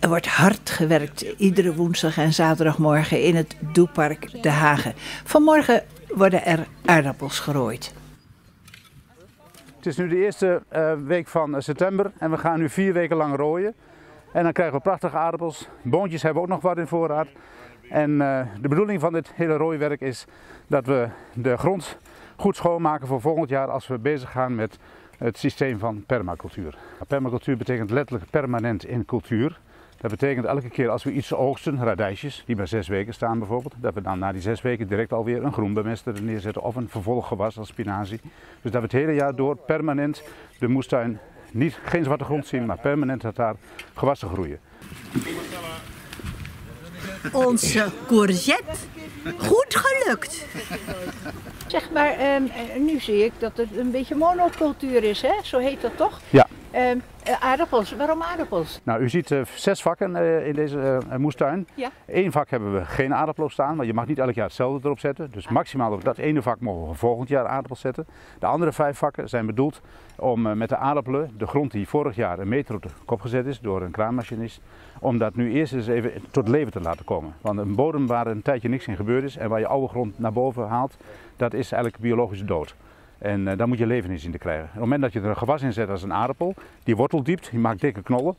Er wordt hard gewerkt iedere woensdag en zaterdagmorgen in het Doepark De Hagen. Vanmorgen worden er aardappels gerooid. Het is nu de eerste uh, week van uh, september en we gaan nu vier weken lang rooien. En dan krijgen we prachtige aardappels. Boontjes hebben we ook nog wat in voorraad. En uh, de bedoeling van dit hele rooiwerk is dat we de grond goed schoonmaken voor volgend jaar als we bezig gaan met het systeem van permacultuur. Permacultuur betekent letterlijk permanent in cultuur. Dat betekent elke keer als we iets oogsten, radijsjes, die bij zes weken staan bijvoorbeeld, dat we dan na die zes weken direct alweer een groenbemester neerzetten of een vervolggewas als spinazie. Dus dat we het hele jaar door permanent de moestuin, niet, geen zwarte grond zien, maar permanent dat daar gewassen groeien. Onze courgette, goed gelukt. Zeg maar, um, nu zie ik dat het een beetje monocultuur is, hè? zo heet dat toch? Ja. Um, aardappels, waarom aardappels? Nou, u ziet uh, zes vakken uh, in deze moestuin. Ja. Eén vak hebben we geen aardappelen staan, maar je mag niet elk jaar hetzelfde erop zetten. Dus maximaal op dat ene vak mogen we volgend jaar aardappels zetten. De andere vijf vakken zijn bedoeld om met de aardappelen, de grond die vorig jaar een meter op de kop gezet is door een kraanmachinist, om dat nu eerst eens even tot leven te laten komen. Want een bodem waar een tijdje niks in gebeurd is en waar je oude grond naar boven haalt, dat is eigenlijk biologische dood. En uh, daar moet je leven in zien te krijgen. Op het moment dat je er een gewas in zet als een aardappel, die wortelt diept, die maakt dikke knollen.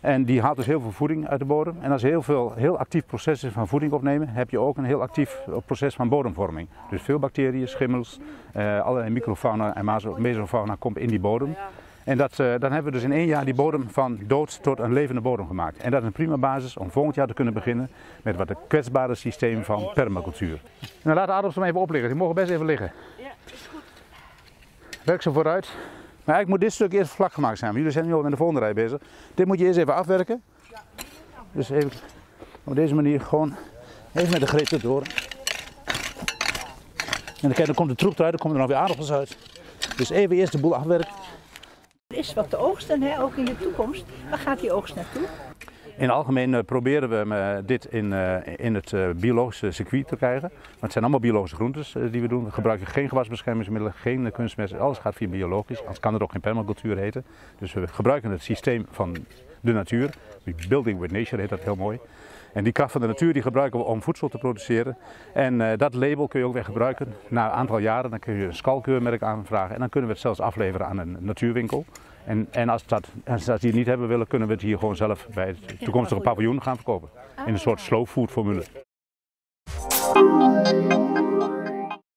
En die haalt dus heel veel voeding uit de bodem. En als je heel veel heel actief proces van voeding opnemen, heb je ook een heel actief proces van bodemvorming. Dus veel bacteriën, schimmels, uh, allerlei microfauna en mesofauna komt in die bodem. En dat, dan hebben we dus in één jaar die bodem van dood tot een levende bodem gemaakt. En dat is een prima basis om volgend jaar te kunnen beginnen met wat een kwetsbare systeem van permacultuur. Nou, laat de aardappels maar even opliggen, die mogen best even liggen. Werk ze vooruit. Maar eigenlijk moet dit stuk eerst vlak gemaakt zijn. Jullie zijn nu al met de volgende rij bezig. Dit moet je eerst even afwerken. Dus even op deze manier gewoon even met de greep erdoor. En dan komt de troep eruit, dan komen er nog weer aardappels uit. Dus even eerst de boel afwerken. Er is wat te oogsten, hè? ook in de toekomst. Waar gaat die oogst naartoe? In het algemeen uh, proberen we uh, dit in, uh, in het biologische circuit te krijgen. Maar het zijn allemaal biologische groentes die we doen. We gebruiken geen gewasbeschermingsmiddelen, geen kunstmest. Alles gaat via biologisch, anders kan het ook geen permacultuur heten. Dus we gebruiken het systeem van de natuur. Building with nature heet dat heel mooi. En die kracht van de natuur die gebruiken we om voedsel te produceren. En dat label kun je ook weer gebruiken. Na een aantal jaren dan kun je een skalkeurmerk aanvragen. En dan kunnen we het zelfs afleveren aan een natuurwinkel. En, en als, dat, als die het niet hebben willen, kunnen we het hier gewoon zelf bij het toekomstige paviljoen gaan verkopen. In een soort slow food formule.